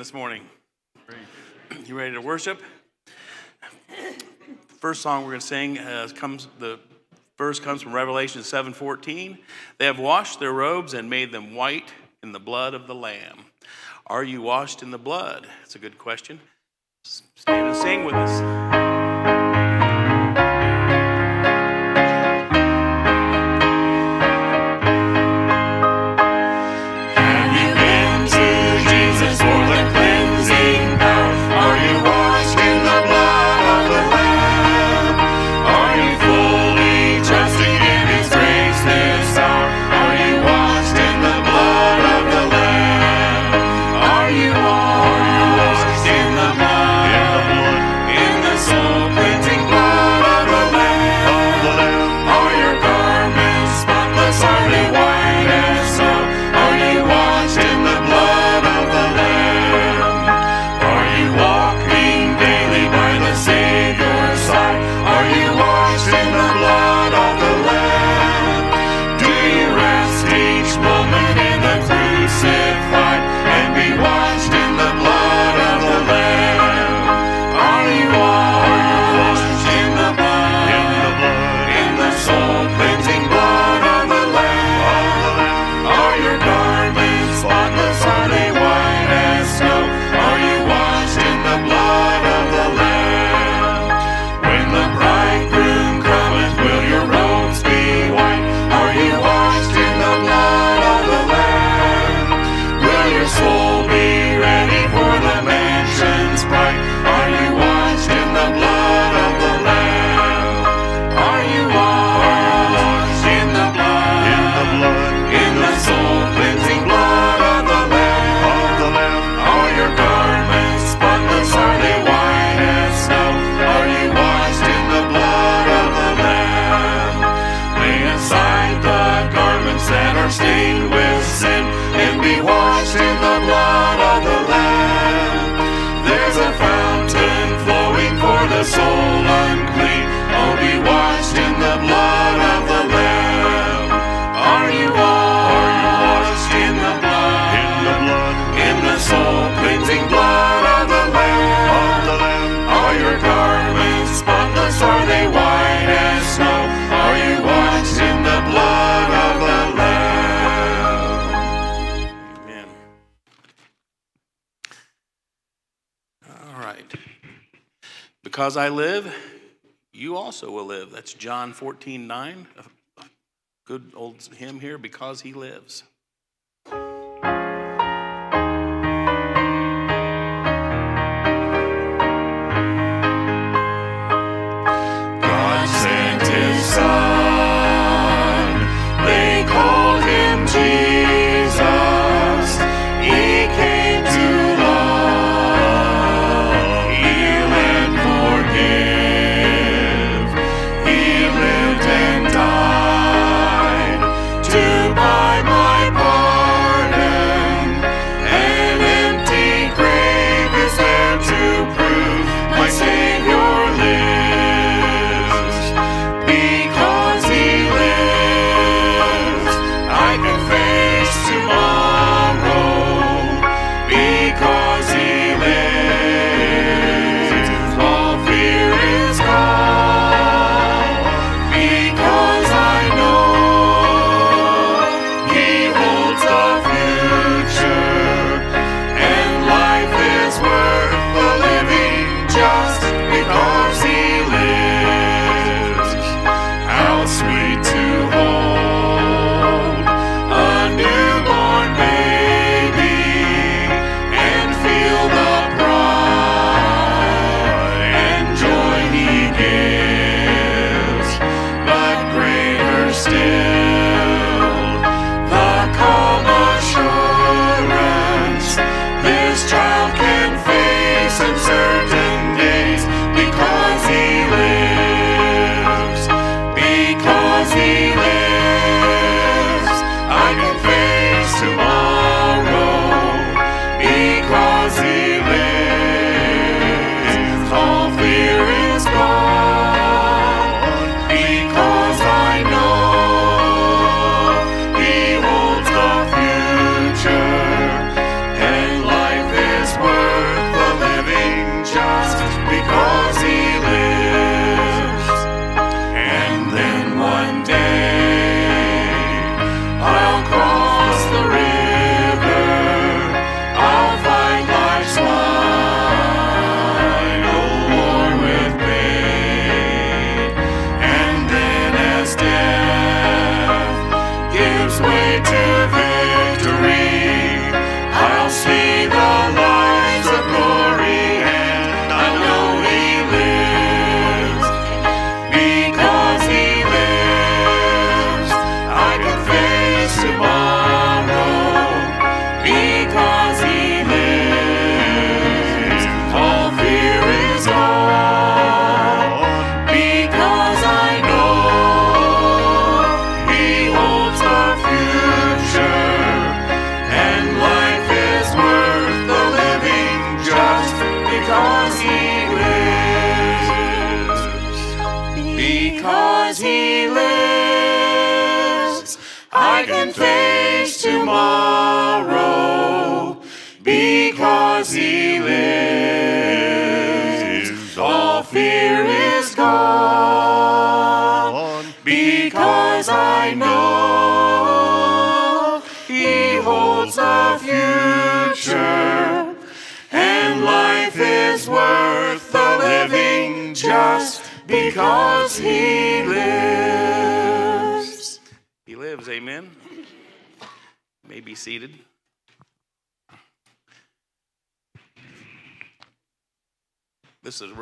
this morning? You ready to worship? First song we're going to sing uh, comes the verse comes from Revelation 7:14. They have washed their robes and made them white in the blood of the Lamb. Are you washed in the blood? It's a good question. Stand and sing with us. because he lives.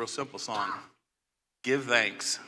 simple song Give thanks.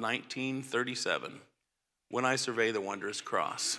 1937. when I survey the wondrous cross.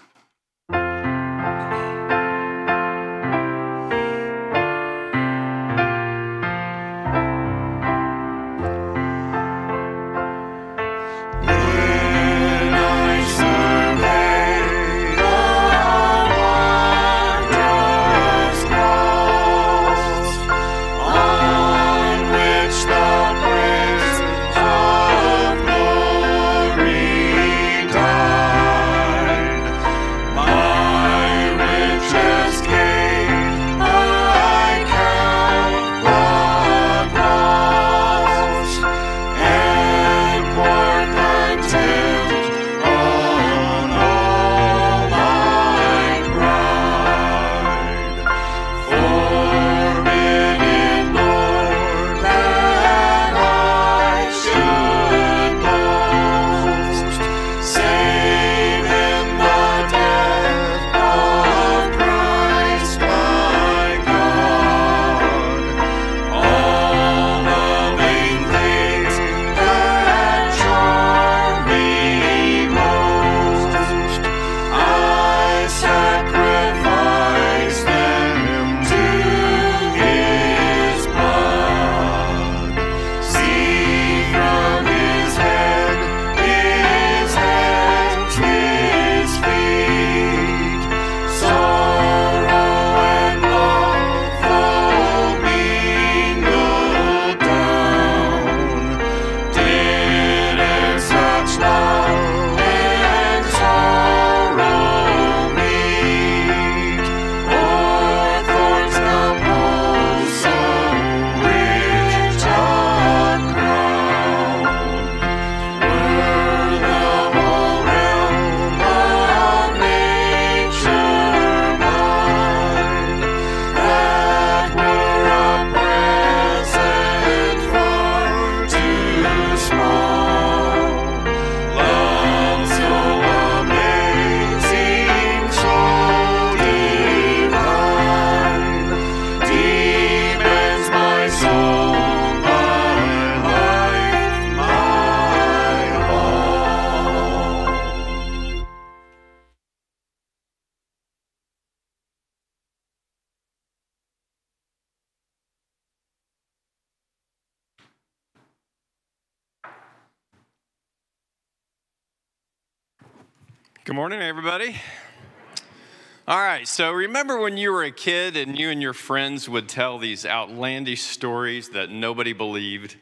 All right, so remember when you were a kid and you and your friends would tell these outlandish stories that nobody believed?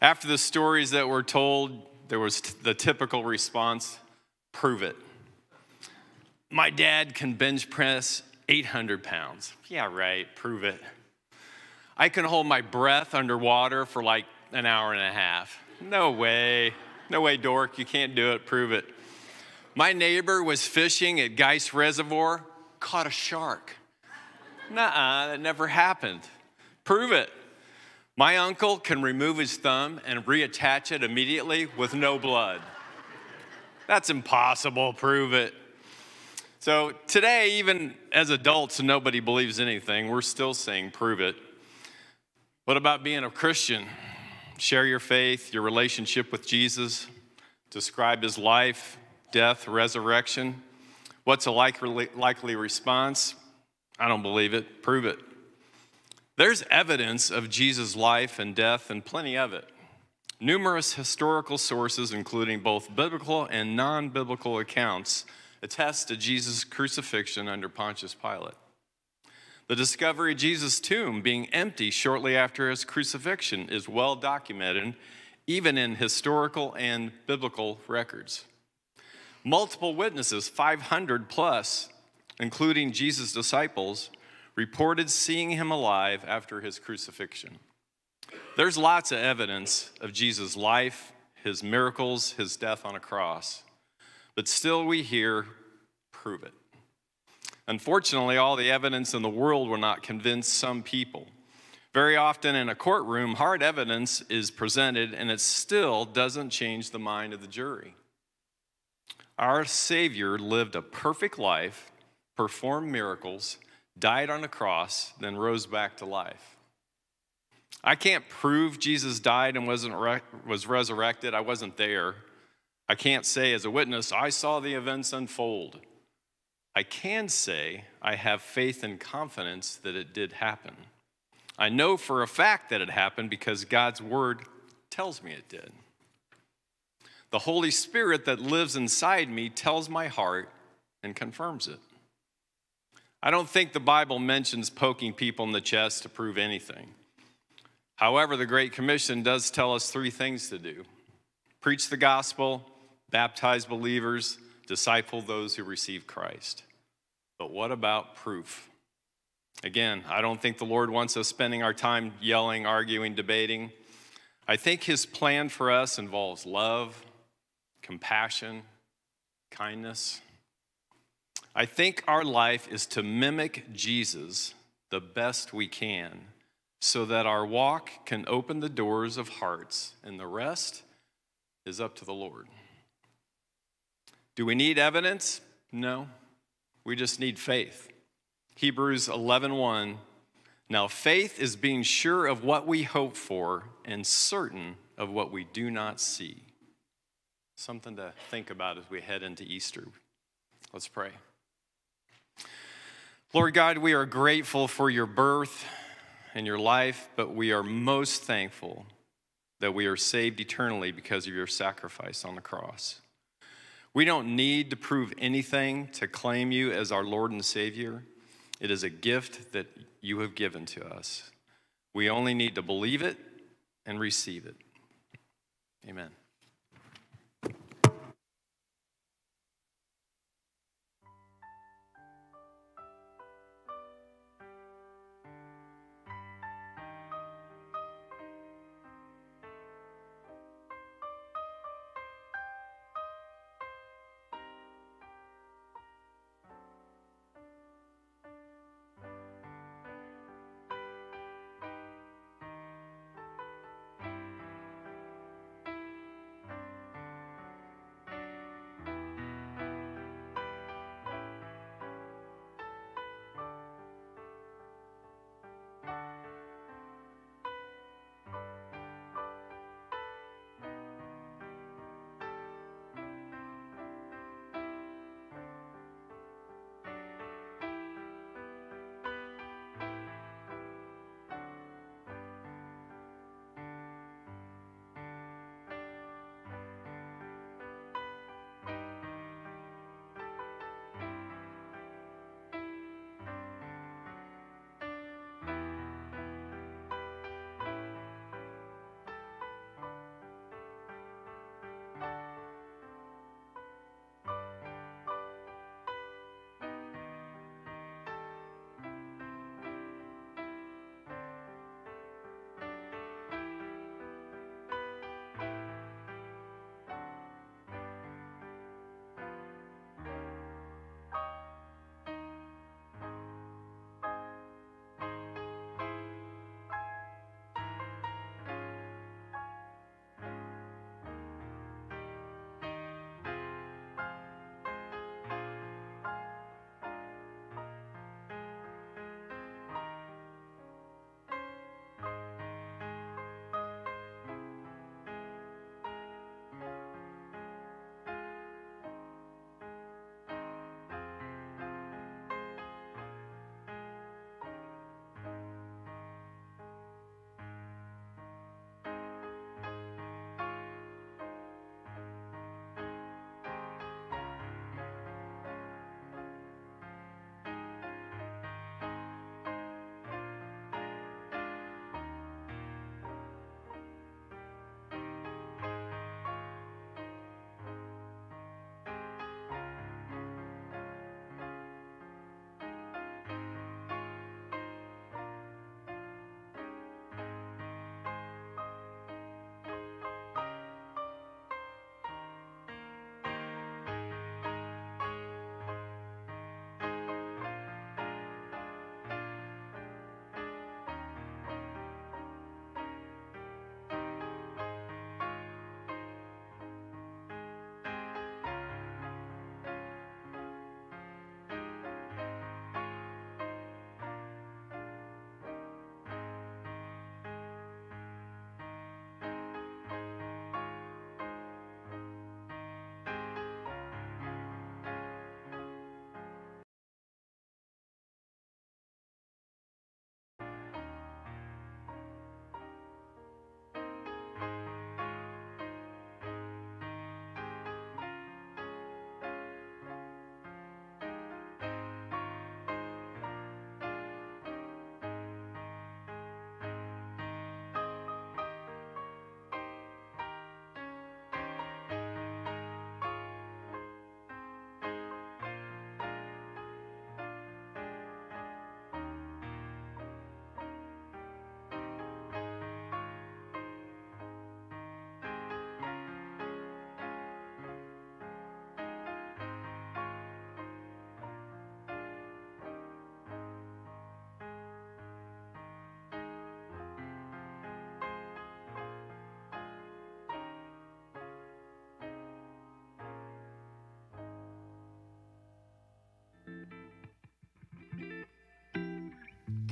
After the stories that were told, there was the typical response prove it. My dad can bench press 800 pounds. Yeah, right, prove it. I can hold my breath underwater for like an hour and a half. No way. No way, dork. You can't do it. Prove it. My neighbor was fishing at Geist Reservoir, caught a shark. Nuh-uh, that never happened. Prove it. My uncle can remove his thumb and reattach it immediately with no blood. That's impossible. Prove it. So today, even as adults, nobody believes anything. We're still saying, prove it. What about being a Christian? Share your faith, your relationship with Jesus, describe his life, death, resurrection. What's a likely, likely response? I don't believe it. Prove it. There's evidence of Jesus' life and death, and plenty of it. Numerous historical sources, including both biblical and non biblical accounts, attest to Jesus' crucifixion under Pontius Pilate. The discovery of Jesus' tomb being empty shortly after his crucifixion is well documented, even in historical and biblical records. Multiple witnesses, 500 plus, including Jesus' disciples, reported seeing him alive after his crucifixion. There's lots of evidence of Jesus' life, his miracles, his death on a cross, but still we hear, prove it. Unfortunately, all the evidence in the world will not convince some people. Very often in a courtroom, hard evidence is presented and it still doesn't change the mind of the jury. Our Savior lived a perfect life, performed miracles, died on a cross, then rose back to life. I can't prove Jesus died and wasn't re- was resurrected. I wasn't there. I can't say as a witness, I saw the events unfold. I can say I have faith and confidence that it did happen. I know for a fact that it happened because God's word tells me it did. The Holy Spirit that lives inside me tells my heart and confirms it. I don't think the Bible mentions poking people in the chest to prove anything. However, the Great Commission does tell us three things to do preach the gospel, baptize believers, disciple those who receive Christ. But what about proof? Again, I don't think the Lord wants us spending our time yelling, arguing, debating. I think His plan for us involves love, compassion, kindness. I think our life is to mimic Jesus the best we can so that our walk can open the doors of hearts, and the rest is up to the Lord. Do we need evidence? No. We just need faith. Hebrews 11:1 Now faith is being sure of what we hope for and certain of what we do not see. Something to think about as we head into Easter. Let's pray. Lord God, we are grateful for your birth and your life, but we are most thankful that we are saved eternally because of your sacrifice on the cross. We don't need to prove anything to claim you as our Lord and Savior. It is a gift that you have given to us. We only need to believe it and receive it. Amen.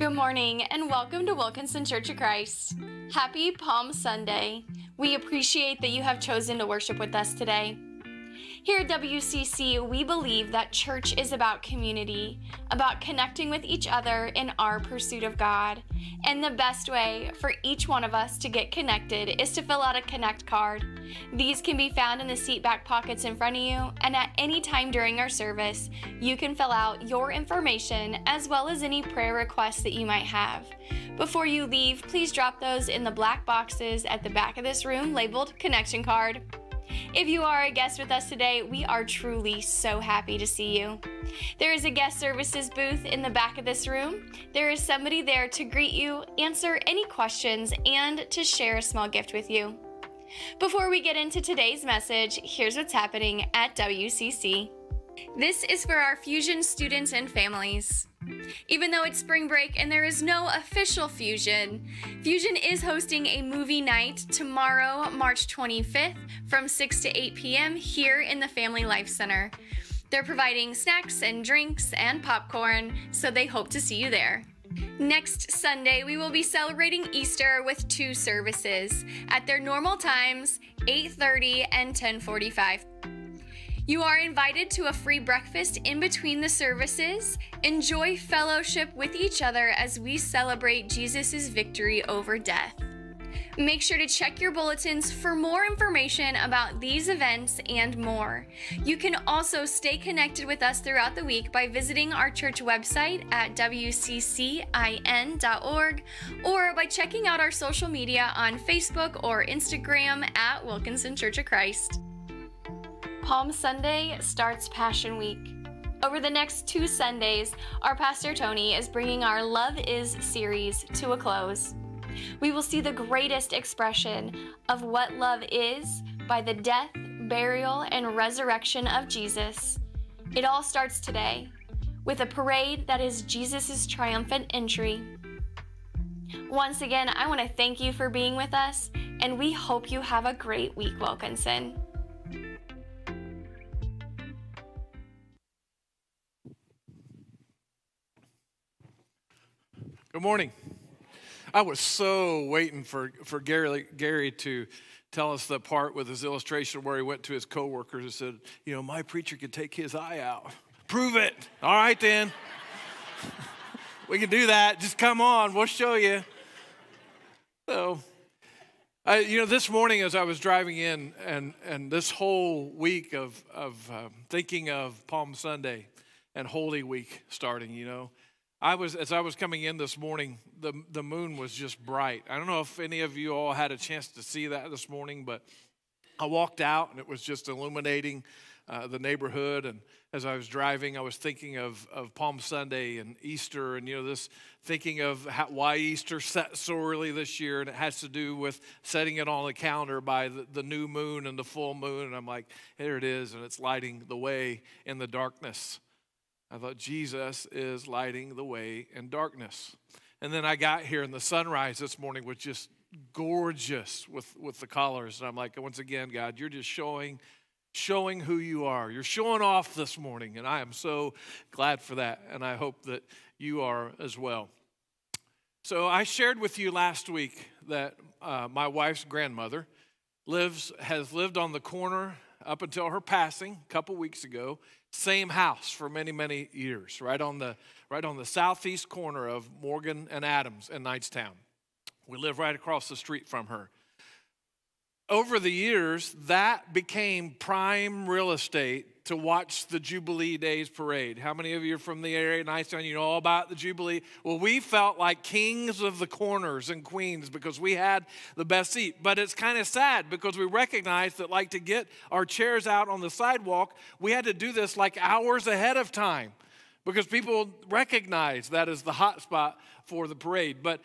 Good morning and welcome to Wilkinson Church of Christ. Happy Palm Sunday. We appreciate that you have chosen to worship with us today. Here at WCC, we believe that church is about community, about connecting with each other in our pursuit of God. And the best way for each one of us to get connected is to fill out a Connect card. These can be found in the seat back pockets in front of you, and at any time during our service, you can fill out your information as well as any prayer requests that you might have. Before you leave, please drop those in the black boxes at the back of this room labeled Connection Card. If you are a guest with us today, we are truly so happy to see you. There is a guest services booth in the back of this room. There is somebody there to greet you, answer any questions, and to share a small gift with you. Before we get into today's message, here's what's happening at WCC. This is for our Fusion students and families. Even though it's spring break and there is no official Fusion, Fusion is hosting a movie night tomorrow, March 25th from 6 to 8 p.m. here in the Family Life Center. They're providing snacks and drinks and popcorn, so they hope to see you there. Next Sunday, we will be celebrating Easter with two services at their normal times, 8:30 and 10:45. You are invited to a free breakfast in between the services. Enjoy fellowship with each other as we celebrate Jesus' victory over death. Make sure to check your bulletins for more information about these events and more. You can also stay connected with us throughout the week by visiting our church website at wccin.org or by checking out our social media on Facebook or Instagram at Wilkinson Church of Christ. Palm Sunday starts Passion Week. Over the next two Sundays, our Pastor Tony is bringing our Love Is series to a close. We will see the greatest expression of what love is by the death, burial, and resurrection of Jesus. It all starts today with a parade that is Jesus' triumphant entry. Once again, I want to thank you for being with us, and we hope you have a great week, Wilkinson. Good morning. I was so waiting for, for Gary, Gary to tell us the part with his illustration where he went to his coworkers and said, You know, my preacher could take his eye out. Prove it. All right, then. we can do that. Just come on, we'll show you. So, I, you know, this morning as I was driving in, and, and this whole week of, of um, thinking of Palm Sunday and Holy Week starting, you know, I was as I was coming in this morning, the the moon was just bright. I don't know if any of you all had a chance to see that this morning, but I walked out and it was just illuminating uh, the neighborhood. And as I was driving, I was thinking of of Palm Sunday and Easter, and you know this thinking of how, why Easter set so early this year, and it has to do with setting it on the calendar by the, the new moon and the full moon. And I'm like, here it is, and it's lighting the way in the darkness. I thought Jesus is lighting the way in darkness. And then I got here, and the sunrise this morning was just gorgeous with, with the colors. And I'm like, once again, God, you're just showing showing who you are. You're showing off this morning, and I am so glad for that. And I hope that you are as well. So I shared with you last week that uh, my wife's grandmother lives has lived on the corner up until her passing a couple weeks ago same house for many, many years, right on the, right on the southeast corner of Morgan and Adams in Knightstown. We live right across the street from her. Over the years, that became prime real estate to watch the Jubilee Days parade. How many of you are from the area, Knightstown, you know all about the Jubilee? Well, we felt like kings of the corners and queens because we had the best seat. But it's kind of sad because we recognized that, like, to get our chairs out on the sidewalk, we had to do this like hours ahead of time because people recognize that as the hot spot for the parade. But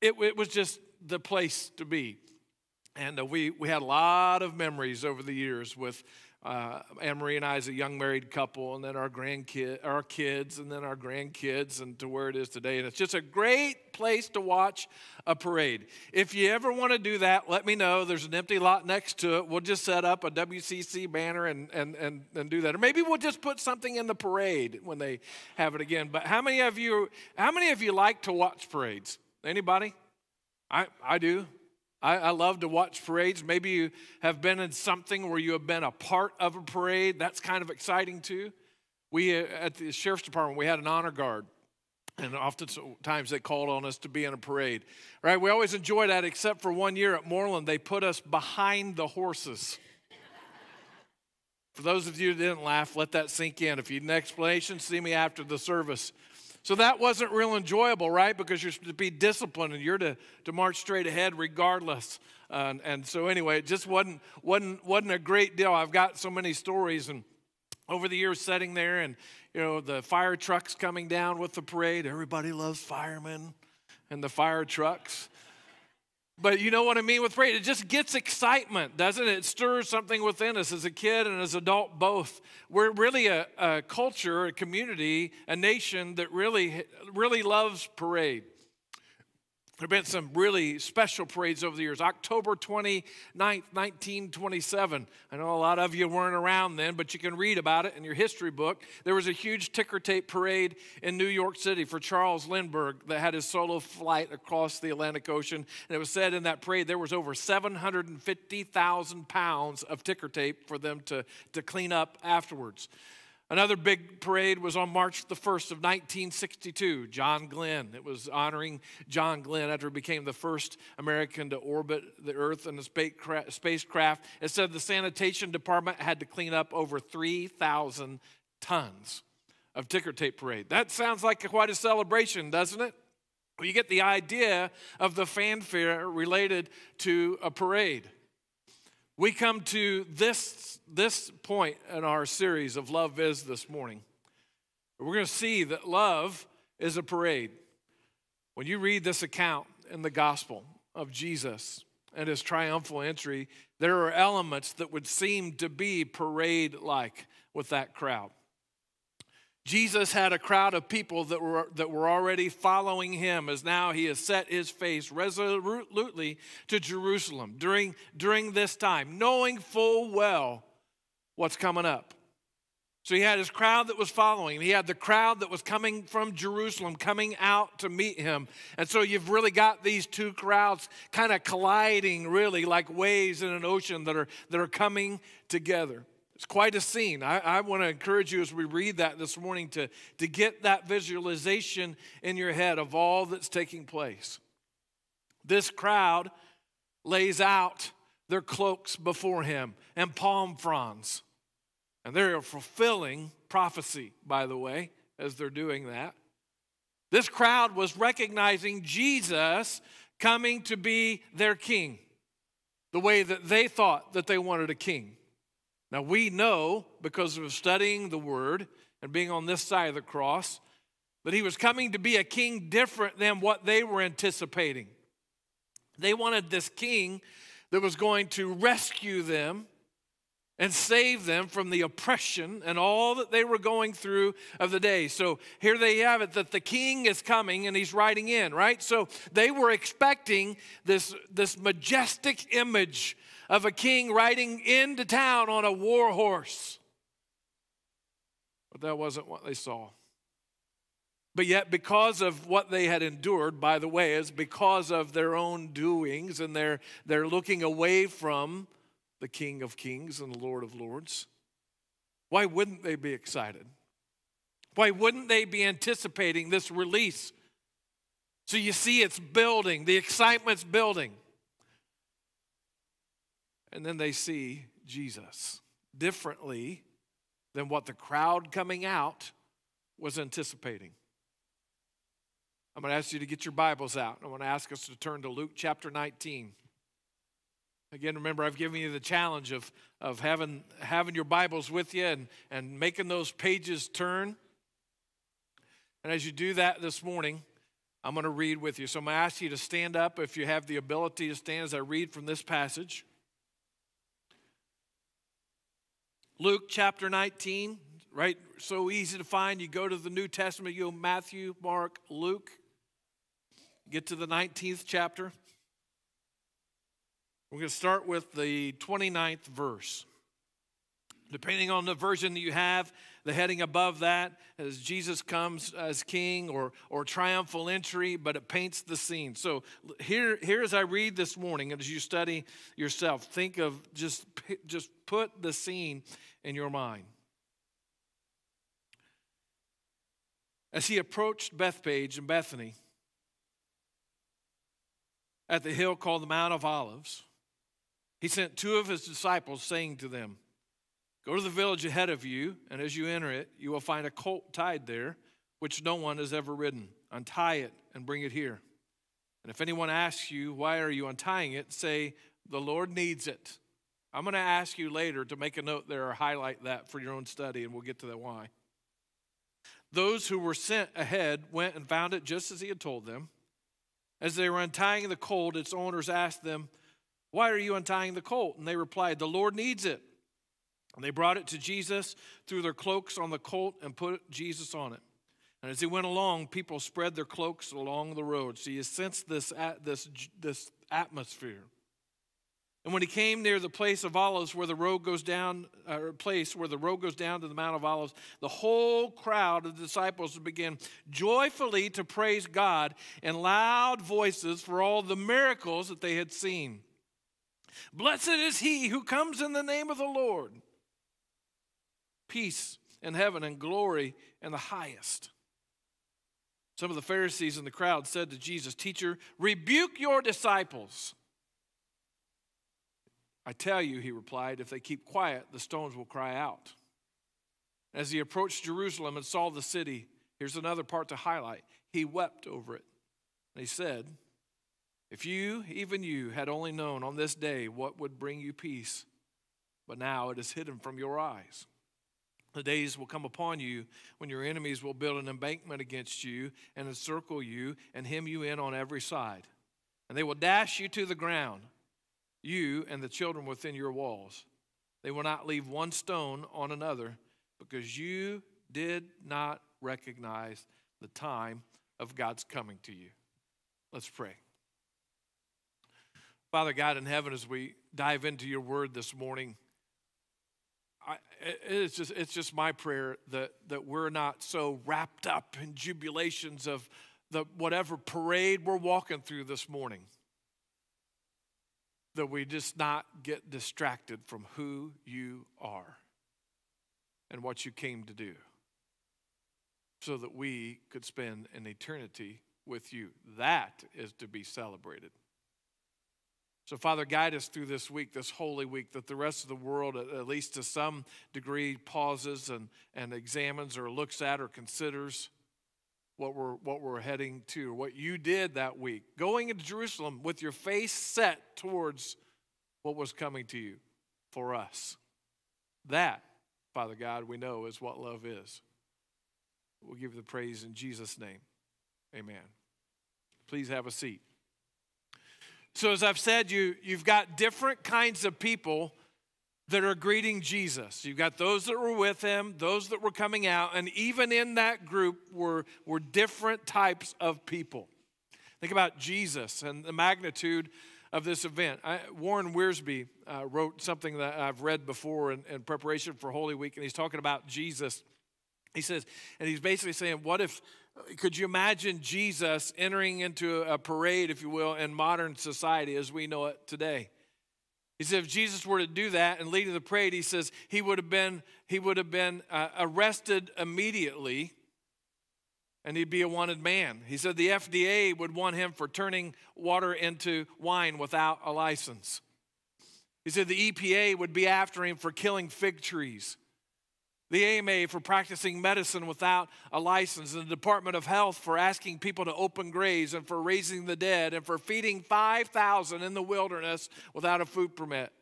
it, it was just the place to be. And uh, we, we had a lot of memories over the years with uh, Anne Marie and I as a young married couple, and then our grandkid, our kids, and then our grandkids, and to where it is today. And it's just a great place to watch a parade. If you ever want to do that, let me know. There's an empty lot next to it. We'll just set up a WCC banner and, and, and, and do that. Or maybe we'll just put something in the parade when they have it again. But how many of you, how many of you like to watch parades? Anybody? I, I do. I, I, love to watch parades. Maybe you have been in something where you have been a part of a parade. That's kind of exciting too. We, uh, at the sheriff's department, we had an honor guard. And oftentimes they called on us to be in a parade, right? We always enjoyed that, except for one year at Moreland, they put us behind the horses. for those of you who didn't laugh, let that sink in. If you need an explanation, see me after the service. So that wasn't real enjoyable, right? Because you're to be disciplined and you're to, to march straight ahead regardless. Uh, and so anyway, it just wasn't, wasn't, wasn't a great deal. I've got so many stories and over the years sitting there and, you know, the fire trucks coming down with the parade. Everybody loves firemen and the fire trucks. But you know what I mean with parade? It just gets excitement, doesn't it? It stirs something within us as a kid and as adult both. We're really a, a culture, a community, a nation that really, really loves parade. There have been some really special parades over the years. October 29th, 1927. I know a lot of you weren't around then, but you can read about it in your history book. There was a huge ticker tape parade in New York City for Charles Lindbergh that had his solo flight across the Atlantic Ocean. And it was said in that parade there was over 750,000 pounds of ticker tape for them to, to clean up afterwards. Another big parade was on March the 1st of 1962, John Glenn. It was honoring John Glenn after he became the first American to orbit the Earth in a spacecraft. It said the sanitation department had to clean up over 3,000 tons of ticker tape parade. That sounds like quite a celebration, doesn't it? Well, you get the idea of the fanfare related to a parade. We come to this, this point in our series of Love Is this morning. We're going to see that love is a parade. When you read this account in the gospel of Jesus and his triumphal entry, there are elements that would seem to be parade like with that crowd. Jesus had a crowd of people that were, that were already following him as now he has set his face resolutely to Jerusalem during, during this time, knowing full well what's coming up. So he had his crowd that was following him. He had the crowd that was coming from Jerusalem, coming out to meet him. And so you've really got these two crowds kind of colliding, really, like waves in an ocean that are, that are coming together. It's quite a scene. I, I want to encourage you as we read that this morning to, to get that visualization in your head of all that's taking place. This crowd lays out their cloaks before him and palm fronds. And they're fulfilling prophecy, by the way, as they're doing that. This crowd was recognizing Jesus coming to be their king, the way that they thought that they wanted a king. Now, we know because of studying the word and being on this side of the cross that he was coming to be a king different than what they were anticipating. They wanted this king that was going to rescue them and save them from the oppression and all that they were going through of the day. So here they have it that the king is coming and he's riding in, right? So they were expecting this, this majestic image of a king riding into town on a war horse. But that wasn't what they saw. But yet, because of what they had endured, by the way, is because of their own doings and they're, they're looking away from the King of Kings and the Lord of Lords, why wouldn't they be excited? Why wouldn't they be anticipating this release? So you see, it's building, the excitement's building. And then they see Jesus differently than what the crowd coming out was anticipating. I'm going to ask you to get your Bibles out. I want to ask us to turn to Luke chapter 19. Again, remember, I've given you the challenge of, of having, having your Bibles with you and, and making those pages turn. And as you do that this morning, I'm going to read with you. So I'm going to ask you to stand up if you have the ability to stand as I read from this passage. Luke chapter 19, right? So easy to find. You go to the New Testament, you go Matthew, Mark, Luke. Get to the 19th chapter. We're going to start with the 29th verse. Depending on the version that you have, the heading above that is Jesus comes as king or, or triumphal entry, but it paints the scene. So here, here as I read this morning, and as you study yourself, think of just, just put the scene in your mind. As he approached Bethphage and Bethany at the hill called the Mount of Olives, he sent two of his disciples, saying to them, Go to the village ahead of you, and as you enter it, you will find a colt tied there, which no one has ever ridden. Untie it and bring it here. And if anyone asks you, Why are you untying it? say, The Lord needs it. I'm going to ask you later to make a note there or highlight that for your own study, and we'll get to that why. Those who were sent ahead went and found it just as he had told them. As they were untying the colt, its owners asked them, Why are you untying the colt? And they replied, The Lord needs it. And they brought it to Jesus, threw their cloaks on the colt, and put Jesus on it. And as he went along, people spread their cloaks along the road. So you sense this, this, this atmosphere. And when he came near the place of olives where the road goes down, uh, or place where the road goes down to the Mount of Olives, the whole crowd of the disciples began joyfully to praise God in loud voices for all the miracles that they had seen. Blessed is he who comes in the name of the Lord peace in heaven and glory in the highest. Some of the Pharisees in the crowd said to Jesus, Teacher, rebuke your disciples. I tell you, he replied, if they keep quiet, the stones will cry out. As he approached Jerusalem and saw the city, here's another part to highlight. He wept over it. And he said, If you, even you, had only known on this day what would bring you peace, but now it is hidden from your eyes. The days will come upon you when your enemies will build an embankment against you and encircle you and hem you in on every side. And they will dash you to the ground, you and the children within your walls. They will not leave one stone on another because you did not recognize the time of God's coming to you. Let's pray. Father God in heaven, as we dive into your word this morning, I, it's just it's just my prayer that that we're not so wrapped up in jubilations of the whatever parade we're walking through this morning that we just not get distracted from who you are and what you came to do so that we could spend an eternity with you. That is to be celebrated so, Father, guide us through this week, this holy week, that the rest of the world, at least to some degree, pauses and, and examines or looks at or considers what we're, what we're heading to, what you did that week. Going into Jerusalem with your face set towards what was coming to you for us. That, Father God, we know is what love is. We'll give you the praise in Jesus' name. Amen. Please have a seat. So, as I've said, you, you've got different kinds of people that are greeting Jesus. You've got those that were with him, those that were coming out, and even in that group were, were different types of people. Think about Jesus and the magnitude of this event. I, Warren Wiersbe uh, wrote something that I've read before in, in preparation for Holy Week, and he's talking about Jesus. He says, and he's basically saying, what if could you imagine Jesus entering into a parade, if you will, in modern society as we know it today? He said, if Jesus were to do that and leading the parade, he says he would have been he would have been uh, arrested immediately, and he'd be a wanted man. He said the FDA would want him for turning water into wine without a license. He said the EPA would be after him for killing fig trees the AMA for practicing medicine without a license, and the Department of Health for asking people to open graves, and for raising the dead, and for feeding 5,000 in the wilderness without a food permit.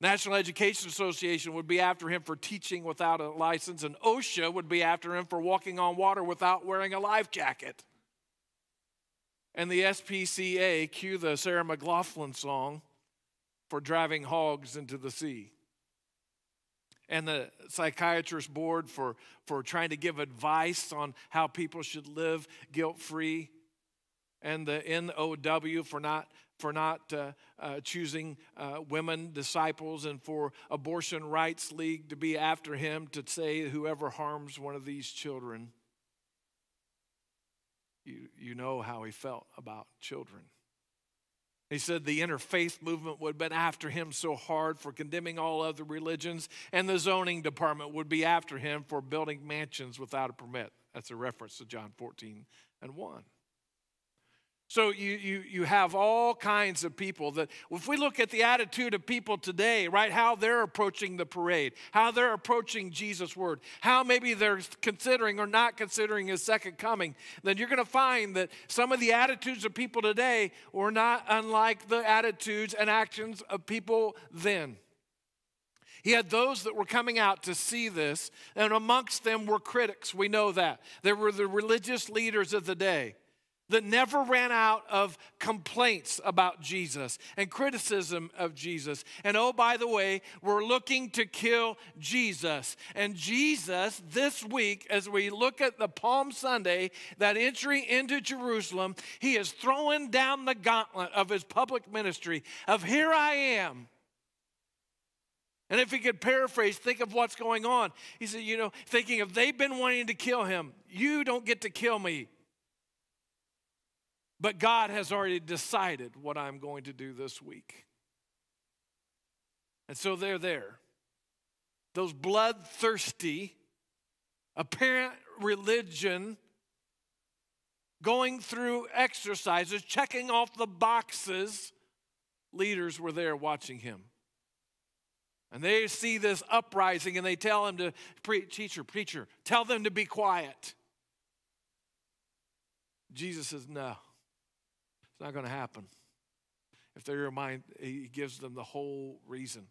National Education Association would be after him for teaching without a license, and OSHA would be after him for walking on water without wearing a life jacket. And the SPCA, cue the Sarah McLachlan song, for driving hogs into the sea. And the psychiatrist board for, for trying to give advice on how people should live guilt free, and the NOW for not for not uh, uh, choosing uh, women disciples, and for Abortion Rights League to be after him to say whoever harms one of these children. You, you know how he felt about children. He said the interfaith movement would have been after him so hard for condemning all other religions, and the zoning department would be after him for building mansions without a permit. That's a reference to John 14 and 1. So you, you, you have all kinds of people that, if we look at the attitude of people today, right, how they're approaching the parade, how they're approaching Jesus' word, how maybe they're considering or not considering his second coming, then you're going to find that some of the attitudes of people today were not unlike the attitudes and actions of people then. He had those that were coming out to see this, and amongst them were critics. We know that. There were the religious leaders of the day that never ran out of complaints about Jesus and criticism of Jesus. And oh, by the way, we're looking to kill Jesus. And Jesus, this week, as we look at the Palm Sunday, that entry into Jerusalem, he is throwing down the gauntlet of his public ministry of here I am. And if he could paraphrase, think of what's going on. He said, you know, thinking if they've been wanting to kill him, you don't get to kill me. But God has already decided what I'm going to do this week. And so they're there. Those bloodthirsty, apparent religion, going through exercises, checking off the boxes, leaders were there watching him. And they see this uprising and they tell him to, teacher, preacher, tell them to be quiet. Jesus says, no. It's not going to happen. If they remind, he gives them the whole reason.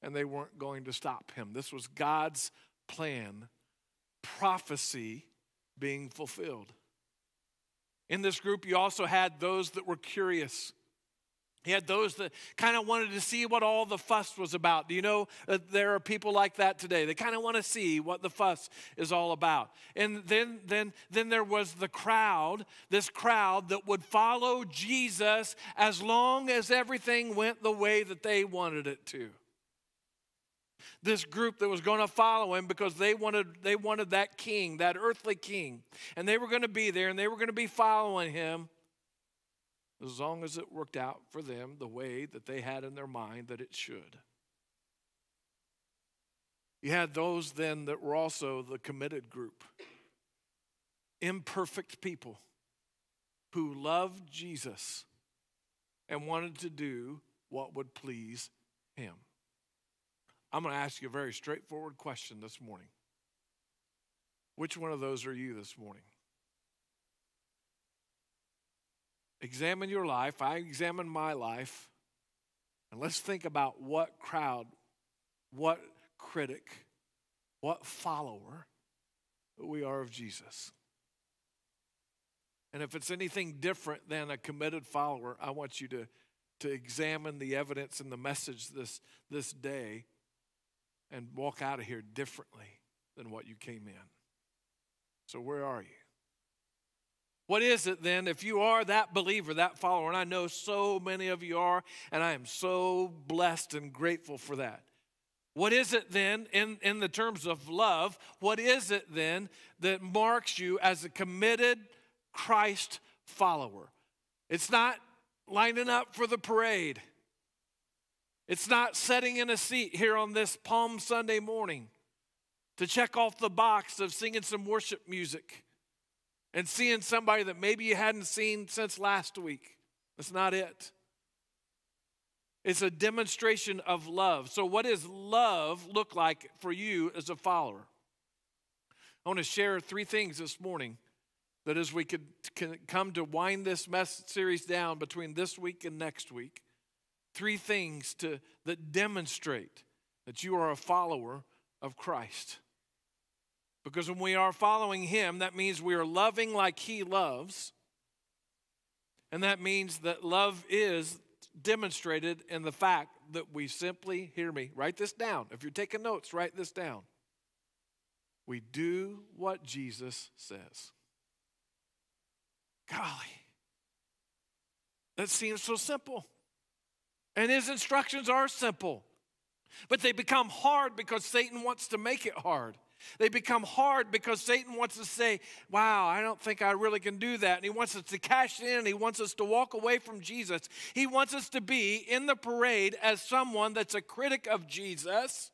And they weren't going to stop him. This was God's plan, prophecy being fulfilled. In this group, you also had those that were curious. He had those that kind of wanted to see what all the fuss was about. Do you know that there are people like that today? They kind of want to see what the fuss is all about. And then, then, then there was the crowd, this crowd that would follow Jesus as long as everything went the way that they wanted it to. This group that was going to follow him because they wanted, they wanted that king, that earthly king. And they were going to be there and they were going to be following him as long as it worked out for them the way that they had in their mind that it should. You had those then that were also the committed group, imperfect people who loved Jesus and wanted to do what would please him. I'm going to ask you a very straightforward question this morning. Which one of those are you this morning? Examine your life. I examine my life. And let's think about what crowd, what critic, what follower we are of Jesus. And if it's anything different than a committed follower, I want you to, to examine the evidence and the message this, this day and walk out of here differently than what you came in. So, where are you? What is it then if you are that believer, that follower? And I know so many of you are, and I am so blessed and grateful for that. What is it then, in, in the terms of love, what is it then that marks you as a committed Christ follower? It's not lining up for the parade, it's not sitting in a seat here on this Palm Sunday morning to check off the box of singing some worship music and seeing somebody that maybe you hadn't seen since last week. That's not it. It's a demonstration of love. So, what does love look like for you as a follower? I want to share three things this morning that as we could come to wind this mess series down between this week and next week, three things to, that demonstrate that you are a follower of Christ. Because when we are following Him, that means we are loving like He loves. And that means that love is demonstrated in the fact that we simply, hear me, write this down. If you're taking notes, write this down. We do what Jesus says. Golly, that seems so simple. And his instructions are simple, but they become hard because Satan wants to make it hard. They become hard because Satan wants to say, Wow, I don't think I really can do that. And he wants us to cash in. He wants us to walk away from Jesus. He wants us to be in the parade as someone that's a critic of Jesus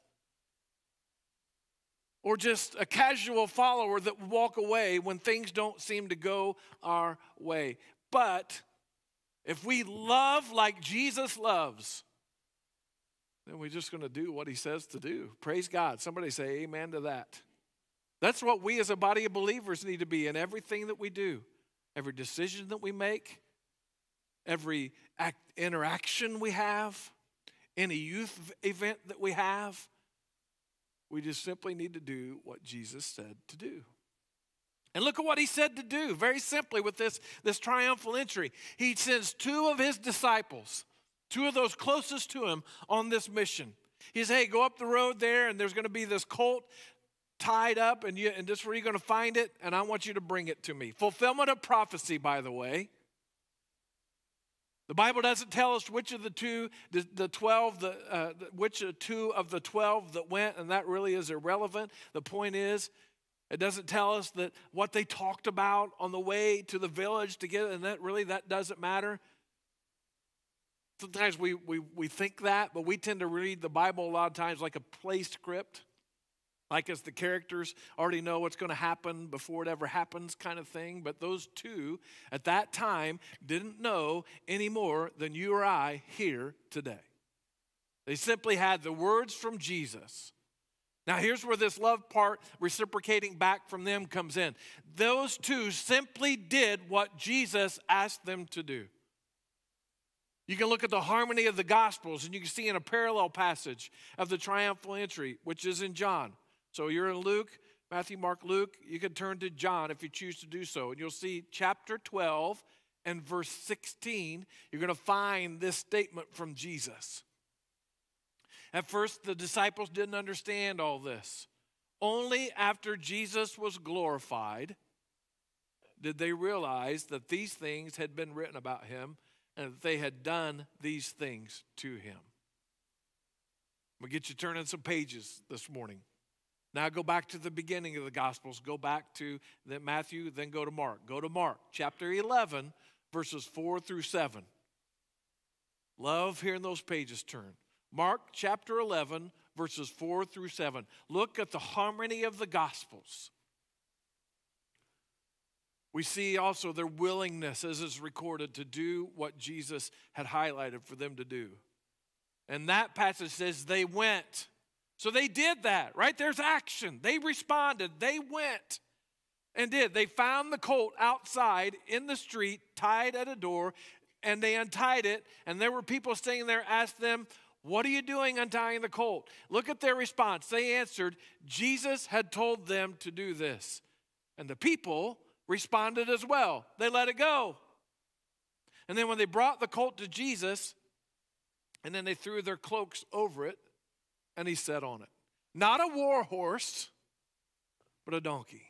or just a casual follower that walk away when things don't seem to go our way. But if we love like Jesus loves, then we're just going to do what he says to do. Praise God. Somebody say amen to that. That's what we as a body of believers need to be in everything that we do, every decision that we make, every act, interaction we have, any youth event that we have. We just simply need to do what Jesus said to do. And look at what he said to do very simply with this, this triumphal entry. He sends two of his disciples two of those closest to him on this mission. He says, Hey, go up the road there, and there's going to be this colt tied up, and, you, and this is where you're going to find it, and I want you to bring it to me. Fulfillment of prophecy, by the way. The Bible doesn't tell us which of the two, the, the 12, the, uh, which of two of the 12 that went, and that really is irrelevant. The point is, it doesn't tell us that what they talked about on the way to the village to get, and that really that doesn't matter. Sometimes we, we, we think that, but we tend to read the Bible a lot of times like a play script, like as the characters already know what's going to happen before it ever happens, kind of thing. But those two at that time didn't know any more than you or I here today. They simply had the words from Jesus. Now, here's where this love part, reciprocating back from them, comes in. Those two simply did what Jesus asked them to do. You can look at the harmony of the Gospels and you can see in a parallel passage of the triumphal entry, which is in John. So you're in Luke, Matthew, Mark, Luke. You can turn to John if you choose to do so. And you'll see chapter 12 and verse 16. You're going to find this statement from Jesus. At first, the disciples didn't understand all this. Only after Jesus was glorified did they realize that these things had been written about him and that they had done these things to him. We'll get you turning some pages this morning. Now go back to the beginning of the Gospels. Go back to the Matthew, then go to Mark. Go to Mark, chapter 11, verses 4 through 7. Love hearing those pages turn. Mark chapter 11, verses 4 through 7. Look at the harmony of the Gospels. We see also their willingness, as is recorded, to do what Jesus had highlighted for them to do. And that passage says they went. So they did that, right? There's action. They responded. They went and did. They found the colt outside in the street, tied at a door, and they untied it. And there were people standing there, asked them, What are you doing untying the colt? Look at their response. They answered, Jesus had told them to do this. And the people responded as well. They let it go. And then when they brought the colt to Jesus, and then they threw their cloaks over it, and he sat on it. Not a war horse, but a donkey,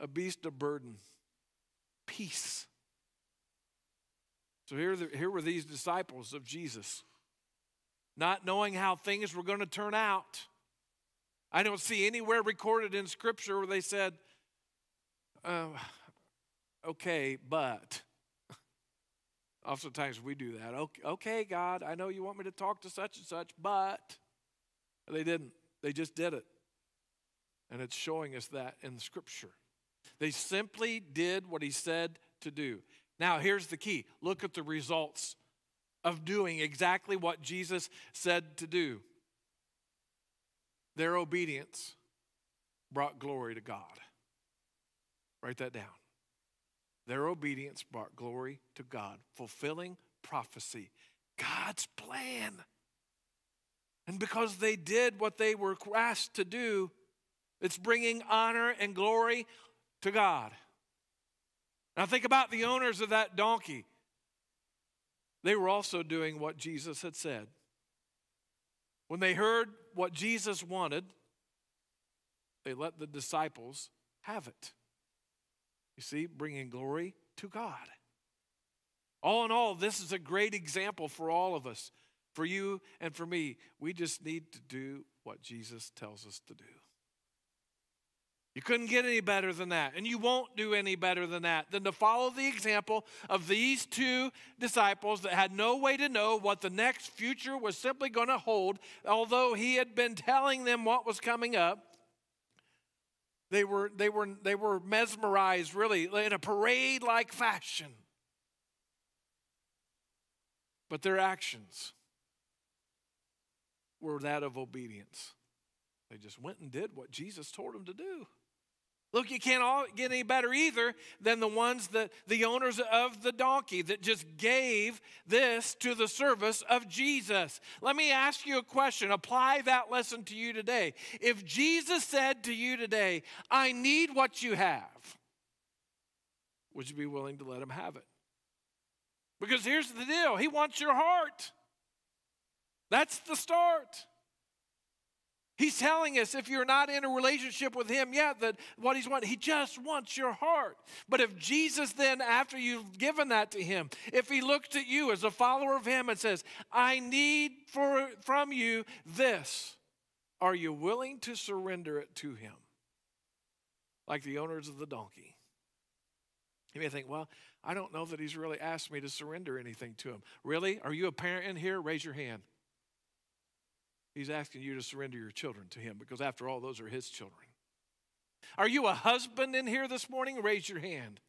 a beast of burden, peace. So here, here were these disciples of Jesus, not knowing how things were going to turn out. I don't see anywhere recorded in Scripture where they said, uh, okay, but. Oftentimes we do that. Okay, okay, God, I know you want me to talk to such and such, but they didn't. They just did it. And it's showing us that in scripture. They simply did what he said to do. Now, here's the key look at the results of doing exactly what Jesus said to do. Their obedience brought glory to God. Write that down. Their obedience brought glory to God, fulfilling prophecy, God's plan. And because they did what they were asked to do, it's bringing honor and glory to God. Now, think about the owners of that donkey. they were also doing what Jesus had said. When they heard what Jesus wanted, they let the disciples have it. You see, bringing glory to God. All in all, this is a great example for all of us, for you and for me. We just need to do what Jesus tells us to do. You couldn't get any better than that, and you won't do any better than that than to follow the example of these two disciples that had no way to know what the next future was simply going to hold, although he had been telling them what was coming up. They were, they were, they were mesmerized, really, in a parade like fashion. But their actions were that of obedience. They just went and did what Jesus told them to do. Look, you can't get any better either than the ones that the owners of the donkey that just gave this to the service of Jesus. Let me ask you a question. Apply that lesson to you today. If Jesus said to you today, I need what you have, would you be willing to let him have it? Because here's the deal He wants your heart. That's the start. He's telling us if you're not in a relationship with Him yet, that what He's wanting, He just wants your heart. But if Jesus then, after you've given that to Him, if He looks at you as a follower of Him and says, I need for, from you this, are you willing to surrender it to Him? Like the owners of the donkey. You may think, well, I don't know that He's really asked me to surrender anything to Him. Really? Are you a parent in here? Raise your hand. He's asking you to surrender your children to Him because, after all, those are His children. Are you a husband in here this morning? Raise your hand.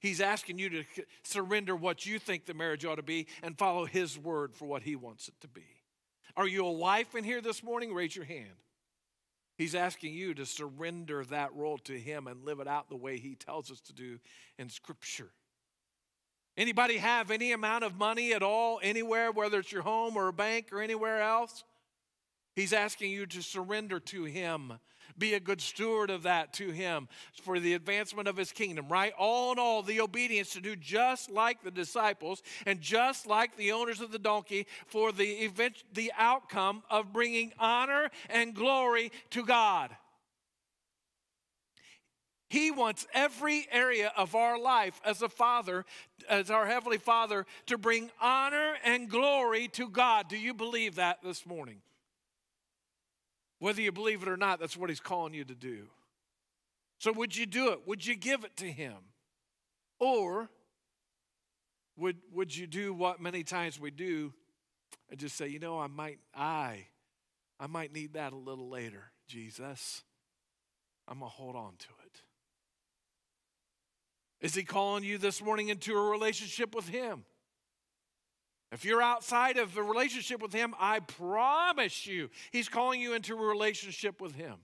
He's asking you to surrender what you think the marriage ought to be and follow His word for what He wants it to be. Are you a wife in here this morning? Raise your hand. He's asking you to surrender that role to Him and live it out the way He tells us to do in Scripture. Anybody have any amount of money at all, anywhere, whether it's your home or a bank or anywhere else? He's asking you to surrender to Him. Be a good steward of that to Him for the advancement of His kingdom, right? All in all, the obedience to do just like the disciples and just like the owners of the donkey for the event, the outcome of bringing honor and glory to God. He wants every area of our life as a father, as our Heavenly Father, to bring honor and glory to God. Do you believe that this morning? Whether you believe it or not, that's what he's calling you to do. So, would you do it? Would you give it to him? Or would, would you do what many times we do and just say, you know, I might, I, I might need that a little later, Jesus. I'm going to hold on to it. Is he calling you this morning into a relationship with him? If you're outside of a relationship with Him, I promise you, He's calling you into a relationship with Him.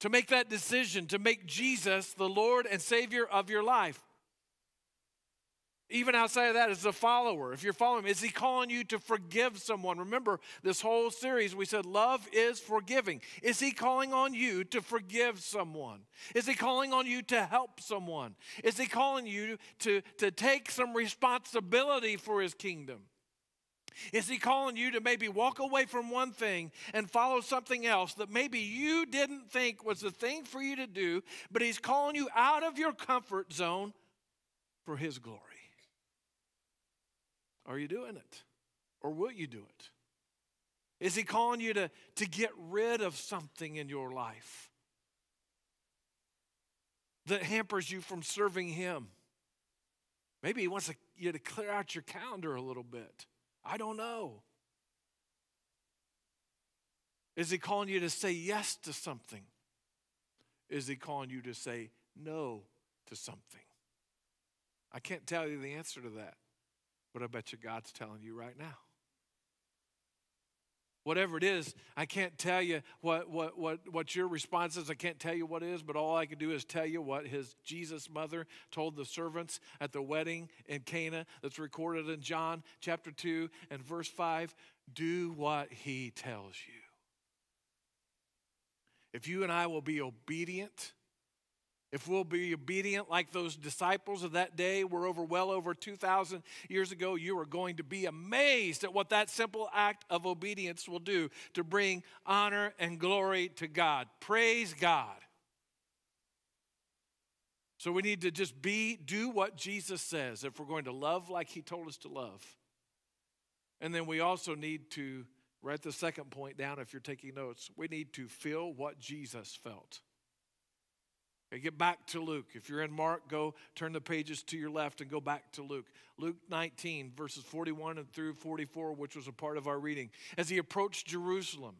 To make that decision, to make Jesus the Lord and Savior of your life even outside of that, as a follower, if you're following him, is he calling you to forgive someone? Remember, this whole series, we said love is forgiving. Is he calling on you to forgive someone? Is he calling on you to help someone? Is he calling you to, to take some responsibility for his kingdom? Is he calling you to maybe walk away from one thing and follow something else that maybe you didn't think was the thing for you to do, but he's calling you out of your comfort zone for his glory? Are you doing it? Or will you do it? Is he calling you to, to get rid of something in your life that hampers you from serving him? Maybe he wants to, you to clear out your calendar a little bit. I don't know. Is he calling you to say yes to something? Is he calling you to say no to something? I can't tell you the answer to that. But I bet you God's telling you right now. Whatever it is, I can't tell you what, what, what, what your response is. I can't tell you what it is, but all I can do is tell you what his Jesus mother told the servants at the wedding in Cana that's recorded in John chapter 2 and verse 5. Do what he tells you. If you and I will be obedient If we'll be obedient like those disciples of that day were over well over 2,000 years ago, you are going to be amazed at what that simple act of obedience will do to bring honor and glory to God. Praise God. So we need to just be, do what Jesus says if we're going to love like he told us to love. And then we also need to, write the second point down if you're taking notes, we need to feel what Jesus felt. Get back to Luke. If you're in Mark, go turn the pages to your left and go back to Luke. Luke 19, verses 41 and through 44, which was a part of our reading. As he approached Jerusalem,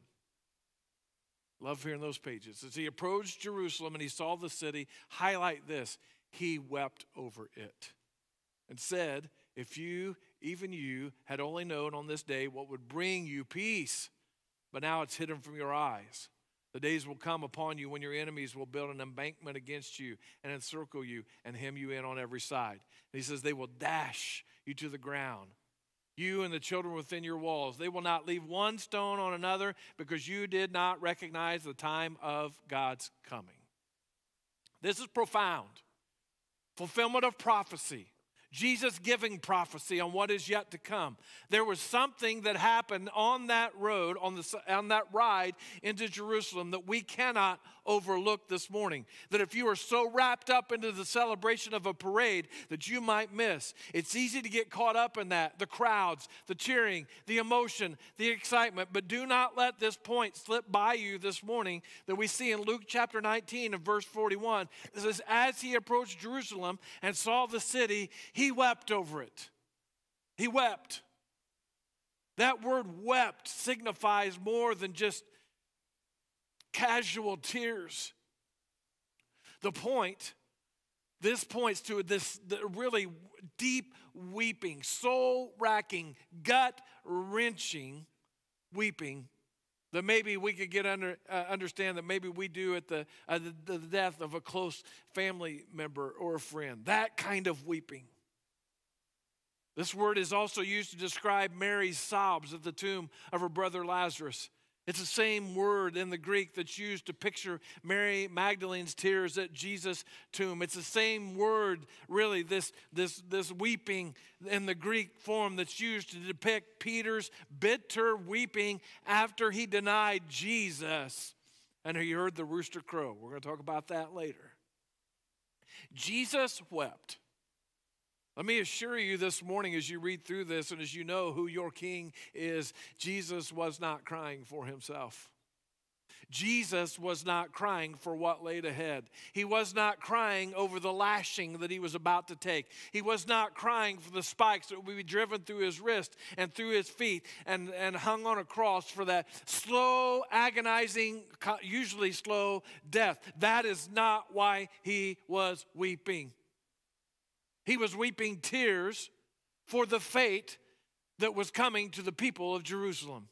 love hearing those pages. As he approached Jerusalem and he saw the city, highlight this he wept over it and said, If you, even you, had only known on this day what would bring you peace, but now it's hidden from your eyes. The days will come upon you when your enemies will build an embankment against you and encircle you and hem you in on every side. And he says, They will dash you to the ground, you and the children within your walls. They will not leave one stone on another because you did not recognize the time of God's coming. This is profound. Fulfillment of prophecy. Jesus giving prophecy on what is yet to come. There was something that happened on that road, on, the, on that ride into Jerusalem that we cannot overlook this morning. That if you are so wrapped up into the celebration of a parade that you might miss, it's easy to get caught up in that the crowds, the cheering, the emotion, the excitement. But do not let this point slip by you this morning that we see in Luke chapter 19 and verse 41. It says, As he approached Jerusalem and saw the city, he wept over it. He wept. That word wept signifies more than just casual tears. The point, this points to this really deep weeping, soul racking, gut wrenching weeping that maybe we could get under uh, understand that maybe we do at the, uh, the, the death of a close family member or a friend that kind of weeping this word is also used to describe Mary's sobs at the tomb of her brother Lazarus. It's the same word in the Greek that's used to picture Mary Magdalene's tears at Jesus' tomb. It's the same word, really, this, this, this weeping in the Greek form that's used to depict Peter's bitter weeping after he denied Jesus and he heard the rooster crow. We're going to talk about that later. Jesus wept. Let me assure you this morning as you read through this and as you know who your king is, Jesus was not crying for himself. Jesus was not crying for what laid ahead. He was not crying over the lashing that he was about to take. He was not crying for the spikes that would be driven through his wrist and through his feet and, and hung on a cross for that slow, agonizing, usually slow death. That is not why he was weeping. He was weeping tears for the fate that was coming to the people of Jerusalem.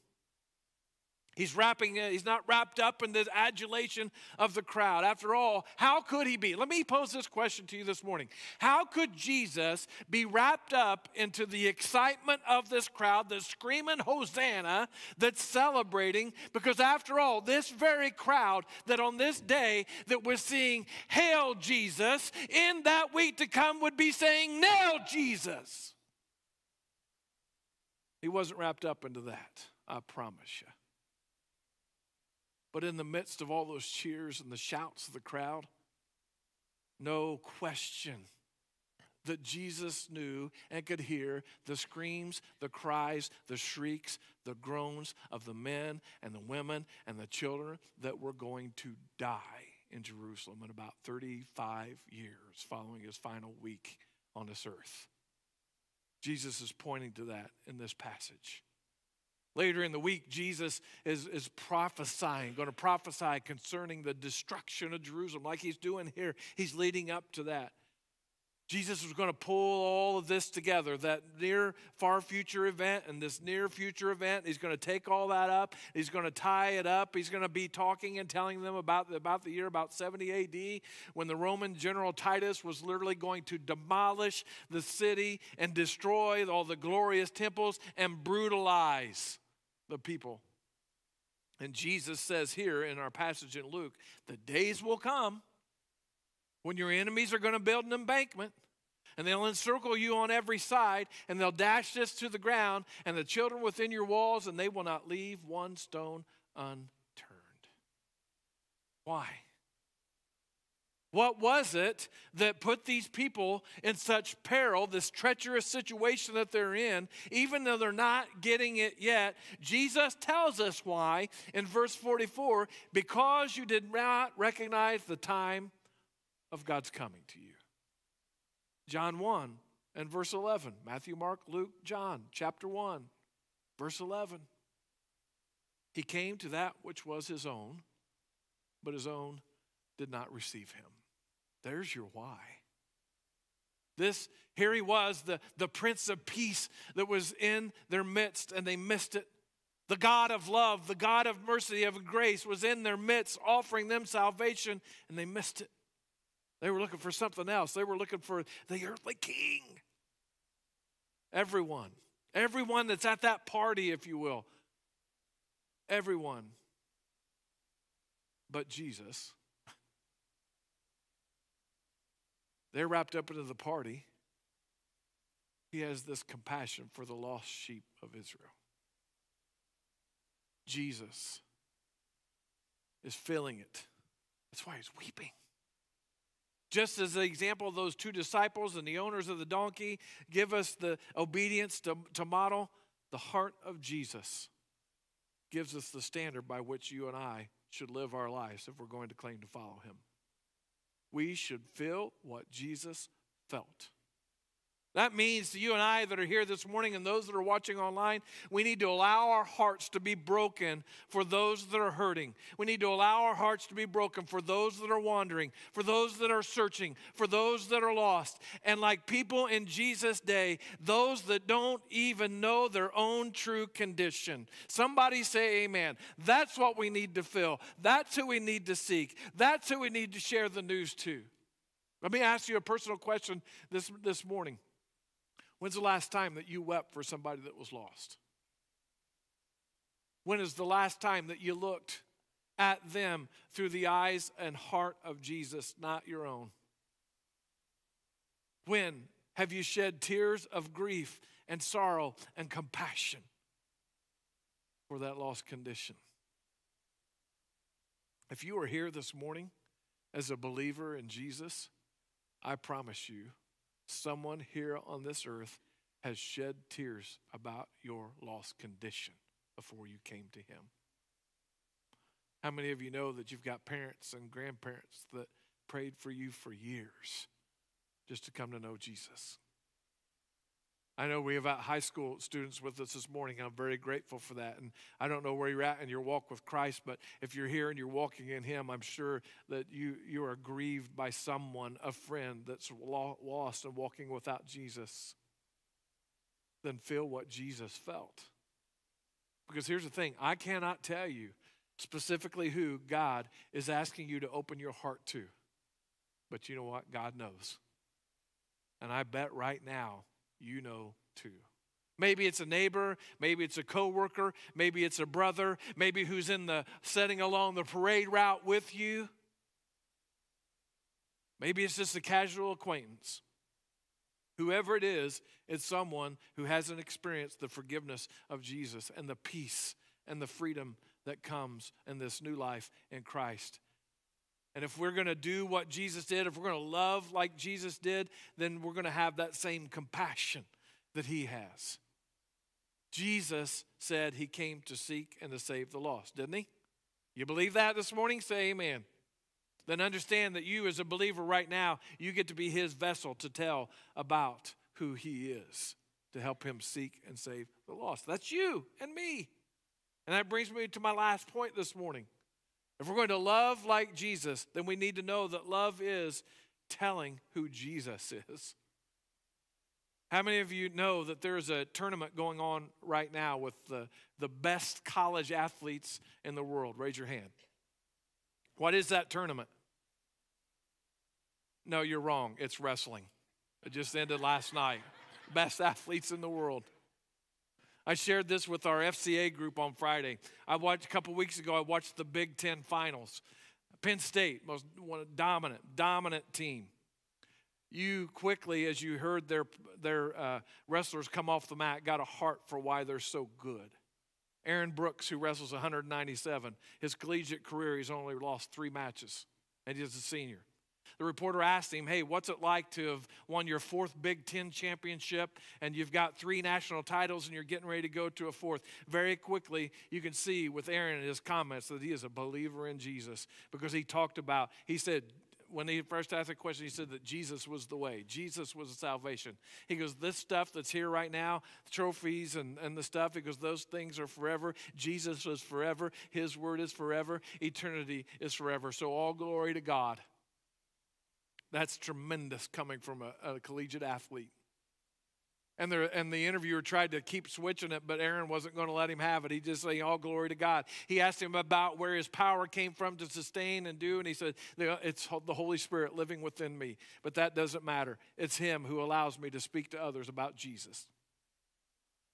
He's wrapping, uh, he's not wrapped up in the adulation of the crowd. After all, how could he be? Let me pose this question to you this morning. How could Jesus be wrapped up into the excitement of this crowd that's screaming Hosanna, that's celebrating? Because after all, this very crowd that on this day that we're seeing Hail Jesus, in that week to come would be saying, Nail Jesus. He wasn't wrapped up into that, I promise you. But in the midst of all those cheers and the shouts of the crowd, no question that Jesus knew and could hear the screams, the cries, the shrieks, the groans of the men and the women and the children that were going to die in Jerusalem in about 35 years following his final week on this earth. Jesus is pointing to that in this passage. Later in the week, Jesus is, is prophesying, going to prophesy concerning the destruction of Jerusalem, like he's doing here. He's leading up to that. Jesus was going to pull all of this together, that near far future event and this near future event. He's going to take all that up. He's going to tie it up. He's going to be talking and telling them about, about the year about 70 AD when the Roman general Titus was literally going to demolish the city and destroy all the glorious temples and brutalize the people. And Jesus says here in our passage in Luke, the days will come when your enemies are going to build an embankment and they'll encircle you on every side and they'll dash this to the ground and the children within your walls and they will not leave one stone unturned. Why? What was it that put these people in such peril, this treacherous situation that they're in, even though they're not getting it yet? Jesus tells us why in verse 44 because you did not recognize the time of God's coming to you. John 1 and verse 11, Matthew, Mark, Luke, John, chapter 1, verse 11. He came to that which was his own, but his own did not receive him. There's your why. This, here he was, the, the Prince of Peace that was in their midst, and they missed it. The God of love, the God of mercy, of grace was in their midst, offering them salvation, and they missed it. They were looking for something else. They were looking for the earthly king. Everyone, everyone that's at that party, if you will, everyone but Jesus They're wrapped up into the party. He has this compassion for the lost sheep of Israel. Jesus is feeling it. That's why he's weeping. Just as the example of those two disciples and the owners of the donkey give us the obedience to, to model, the heart of Jesus gives us the standard by which you and I should live our lives if we're going to claim to follow him we should feel what Jesus felt. That means to you and I that are here this morning and those that are watching online, we need to allow our hearts to be broken for those that are hurting. We need to allow our hearts to be broken for those that are wandering, for those that are searching, for those that are lost. And like people in Jesus' day, those that don't even know their own true condition. Somebody say amen. That's what we need to fill. That's who we need to seek. That's who we need to share the news to. Let me ask you a personal question this, this morning. When's the last time that you wept for somebody that was lost? When is the last time that you looked at them through the eyes and heart of Jesus, not your own? When have you shed tears of grief and sorrow and compassion for that lost condition? If you are here this morning as a believer in Jesus, I promise you someone here on this earth has shed tears about your lost condition before you came to Him. How many of you know that you've got parents and grandparents that prayed for you for years just to come to know Jesus? I know we have high school students with us this morning. I'm very grateful for that. And I don't know where you're at in your walk with Christ, but if you're here and you're walking in Him, I'm sure that you, you are grieved by someone, a friend that's lost and walking without Jesus. Then feel what Jesus felt. Because here's the thing I cannot tell you specifically who God is asking you to open your heart to. But you know what? God knows. And I bet right now you know too. Maybe it's a neighbor, maybe it's a coworker, maybe it's a brother, maybe who's in the setting along the parade route with you. Maybe it's just a casual acquaintance. Whoever it is, it's someone who hasn't experienced the forgiveness of Jesus and the peace and the freedom that comes in this new life in Christ. And if we're going to do what Jesus did, if we're going to love like Jesus did, then we're going to have that same compassion that he has. Jesus said he came to seek and to save the lost, didn't he? You believe that this morning? Say amen. Then understand that you, as a believer right now, you get to be his vessel to tell about who he is, to help him seek and save the lost. That's you and me. And that brings me to my last point this morning. If we're going to love like Jesus, then we need to know that love is telling who Jesus is. How many of you know that there's a tournament going on right now with the, the best college athletes in the world? Raise your hand. What is that tournament? No, you're wrong. It's wrestling. It just ended last night. Best athletes in the world. I shared this with our FCA group on Friday. I watched a couple weeks ago, I watched the Big Ten finals. Penn State, most one dominant, dominant team. You quickly, as you heard their, their uh, wrestlers come off the mat, got a heart for why they're so good. Aaron Brooks, who wrestles 197, his collegiate career, he's only lost three matches, and he's a senior. The reporter asked him, Hey, what's it like to have won your fourth Big Ten championship and you've got three national titles and you're getting ready to go to a fourth? Very quickly, you can see with Aaron and his comments that he is a believer in Jesus because he talked about, he said, when he first asked the question, he said that Jesus was the way. Jesus was the salvation. He goes, This stuff that's here right now, trophies and, and the stuff, he goes, Those things are forever. Jesus is forever. His word is forever. Eternity is forever. So all glory to God. That's tremendous coming from a, a collegiate athlete. And the, and the interviewer tried to keep switching it, but Aaron wasn't going to let him have it. He just said, All glory to God. He asked him about where his power came from to sustain and do, and he said, It's the Holy Spirit living within me. But that doesn't matter. It's Him who allows me to speak to others about Jesus.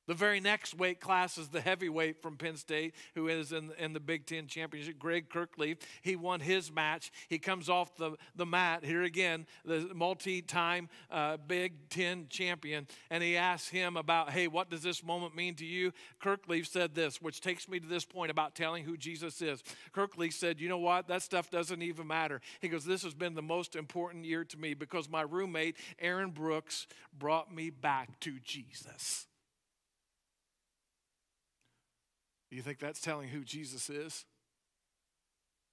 The very next weight class is the heavyweight from Penn State, who is in, in the Big Ten Championship, Greg Kerkvliet. He won his match. He comes off the, the mat, here again, the multi time uh, Big Ten champion, and he asks him about, hey, what does this moment mean to you? Kerkvliet said this, which takes me to this point about telling who Jesus is. Kerkvliet said, you know what? That stuff doesn't even matter. He goes, this has been the most important year to me because my roommate, Aaron Brooks, brought me back to Jesus. Do you think that's telling who Jesus is?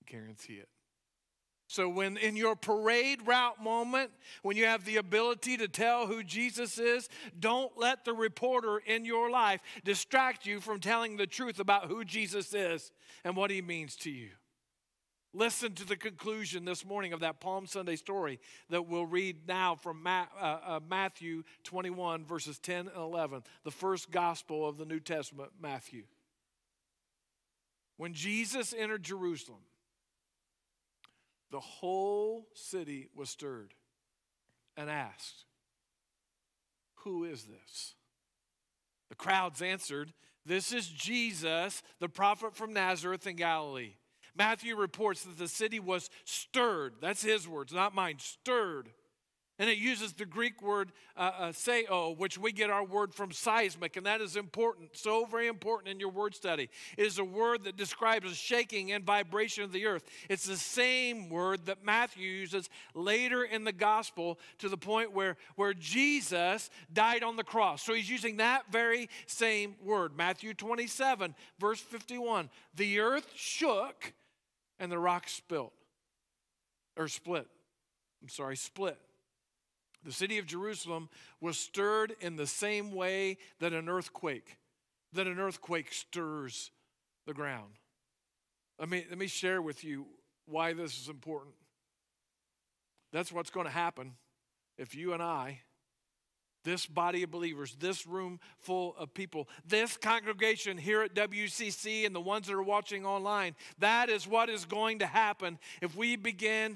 Guarantee it. So, when in your parade route moment, when you have the ability to tell who Jesus is, don't let the reporter in your life distract you from telling the truth about who Jesus is and what he means to you. Listen to the conclusion this morning of that Palm Sunday story that we'll read now from uh, uh, Matthew 21, verses 10 and 11, the first gospel of the New Testament, Matthew. When Jesus entered Jerusalem, the whole city was stirred and asked, Who is this? The crowds answered, This is Jesus, the prophet from Nazareth in Galilee. Matthew reports that the city was stirred. That's his words, not mine, stirred and it uses the Greek word uh, uh, seo, which we get our word from seismic, and that is important, so very important in your word study. It is a word that describes a shaking and vibration of the earth. It's the same word that Matthew uses later in the gospel to the point where, where Jesus died on the cross. So he's using that very same word. Matthew 27, verse 51. The earth shook and the rocks spilled, or split. I'm sorry, split. The city of Jerusalem was stirred in the same way that an earthquake, that an earthquake stirs the ground. Let me, let me share with you why this is important. That's what's going to happen if you and I, this body of believers, this room full of people, this congregation here at WCC and the ones that are watching online, that is what is going to happen if we begin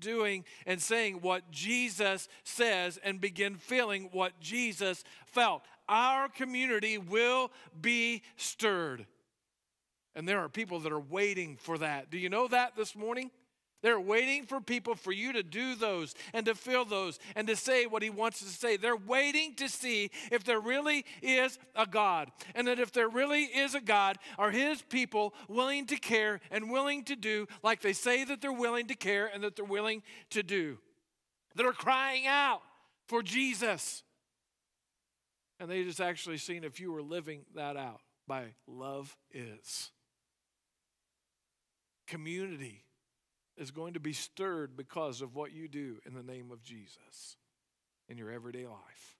doing and saying what Jesus says and begin feeling what Jesus felt. Our community will be stirred. And there are people that are waiting for that. Do you know that this morning? They're waiting for people for you to do those and to feel those and to say what he wants to say. They're waiting to see if there really is a God. And that if there really is a God, are his people willing to care and willing to do like they say that they're willing to care and that they're willing to do. That are crying out for Jesus. And they just actually seen if you were living that out by love is. Community is going to be stirred because of what you do in the name of Jesus in your everyday life.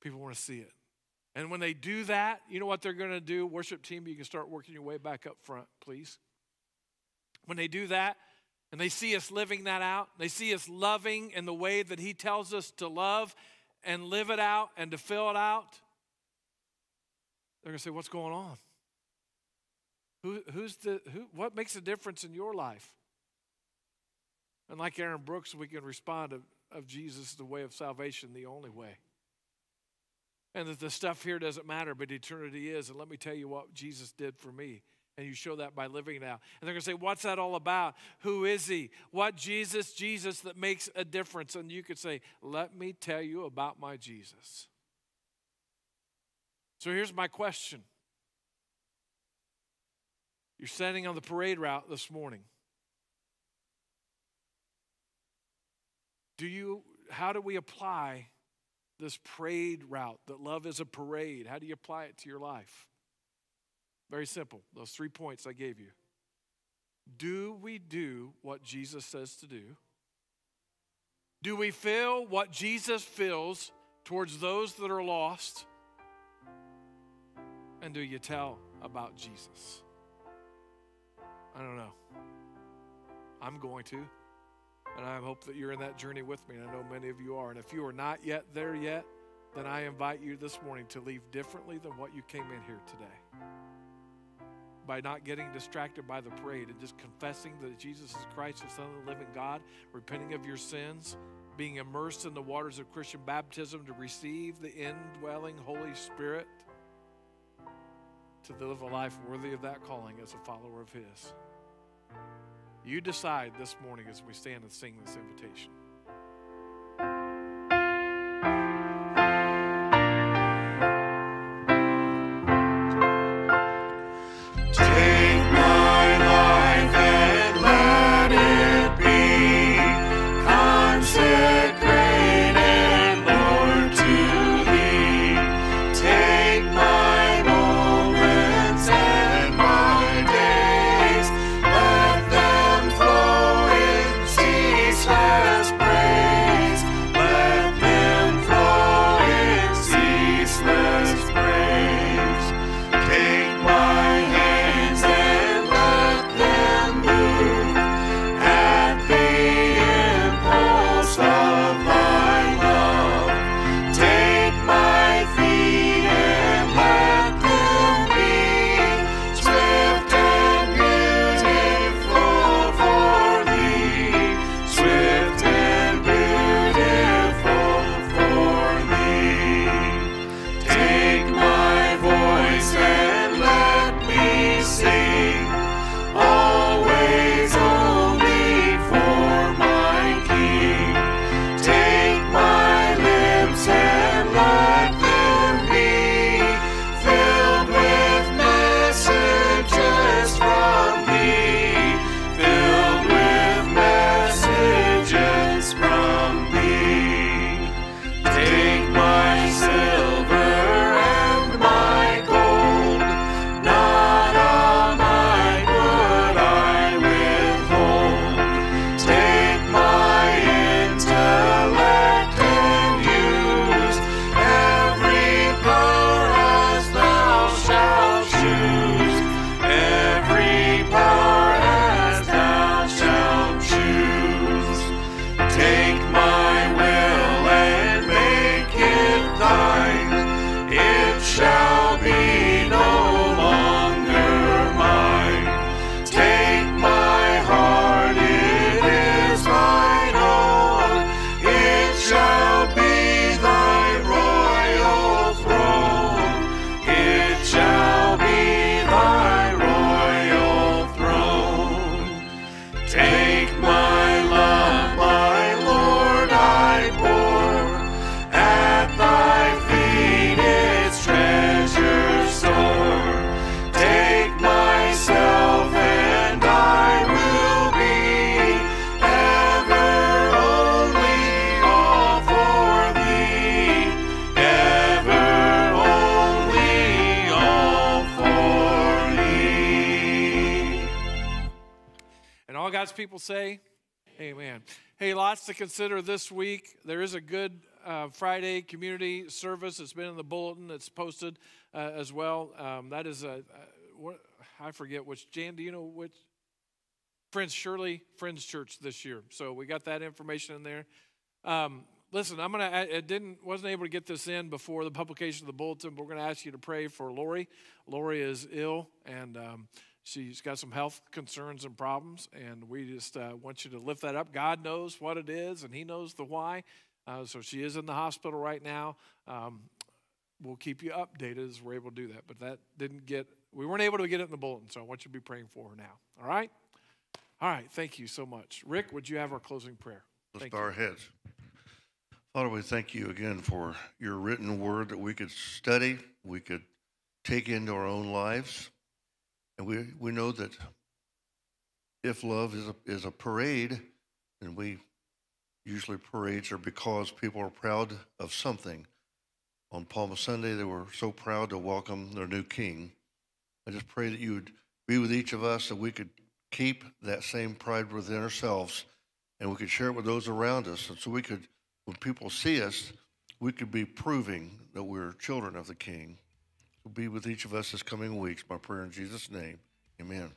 People want to see it. And when they do that, you know what they're going to do? Worship team, you can start working your way back up front, please. When they do that, and they see us living that out, they see us loving in the way that He tells us to love and live it out and to fill it out, they're going to say, What's going on? Who, who's the, who, what makes a difference in your life? And like Aaron Brooks, we can respond of, of Jesus, the way of salvation, the only way. And that the stuff here doesn't matter, but eternity is. And let me tell you what Jesus did for me. And you show that by living now. And they're going to say, What's that all about? Who is he? What Jesus, Jesus that makes a difference? And you could say, Let me tell you about my Jesus. So here's my question You're standing on the parade route this morning. Do you, how do we apply this parade route that love is a parade? How do you apply it to your life? Very simple. Those three points I gave you. Do we do what Jesus says to do? Do we feel what Jesus feels towards those that are lost? And do you tell about Jesus? I don't know. I'm going to. And I hope that you're in that journey with me. And I know many of you are. And if you are not yet there yet, then I invite you this morning to leave differently than what you came in here today. By not getting distracted by the parade and just confessing that Jesus is Christ, the Son of the living God, repenting of your sins, being immersed in the waters of Christian baptism to receive the indwelling Holy Spirit, to live a life worthy of that calling as a follower of His. You decide this morning as we stand and sing this invitation. People say, Amen. Hey, lots to consider this week. There is a good uh, Friday community service. It's been in the bulletin. It's posted uh, as well. Um, that is a, what, I forget which. Jan, do you know which? Friends Shirley Friends Church this year. So we got that information in there. Um, listen, I'm gonna. I I didn't wasn't able to get this in before the publication of the bulletin. But we're gonna ask you to pray for Lori. Lori is ill and. Um, She's got some health concerns and problems, and we just uh, want you to lift that up. God knows what it is, and He knows the why. Uh, so she is in the hospital right now. Um, we'll keep you updated as we're able to do that. But that didn't get We weren't able to get it in the bulletin, so I want you to be praying for her now. All right? All right, thank you so much. Rick, would you have our closing prayer? Let's Thank bow you. our heads. Father, we thank you again for your written word that we could study, we could take into our own lives. And we, we know that if love is a, is a parade, and we usually parades are because people are proud of something. On Palm Sunday, they were so proud to welcome their new king. I just pray that you would be with each of us, that we could keep that same pride within ourselves and we could share it with those around us. And so we could, when people see us, we could be proving that we're children of the King. So be with each of us this coming weeks. My prayer in Jesus' name. Amen.